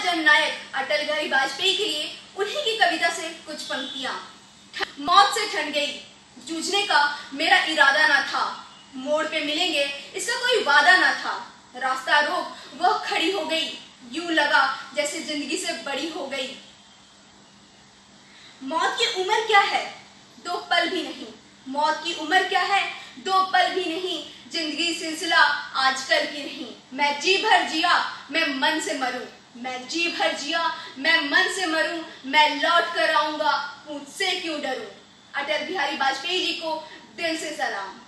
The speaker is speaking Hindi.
महान जननायक अटल बिहारी वाजपेयी के लिए उन्हीं की कविता से कुछ पंक्तियाँ। मौत से ठंड गई, जूझने का मेरा इरादा ना था। मोड़ पे मिलेंगे, इसका कोई वादा ना था। रास्ता रोक, वह खड़ी हो गई, यूँ लगा जैसे ज़िंदगी से बड़ी हो गई। मौत की उम्र क्या है? दो पल भी नहीं। मौत की उम्र क्या है? ज़िंदगी सिलसिला आजकल की नहीं। मैं जी भर जिया, मैं मन से मरूं। मैं जी भर जिया, मैं मन से मरूं। मैं लौट कर आऊँगा, मुझसे क्यों डरूं? अटल बिहारी वाजपेयी जी को दिल से सलाम।